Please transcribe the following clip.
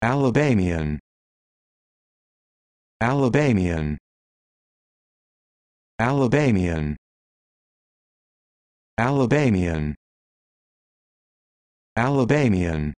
Alabamian. Alabamian. Alabamian. Alabamian. Alabamian.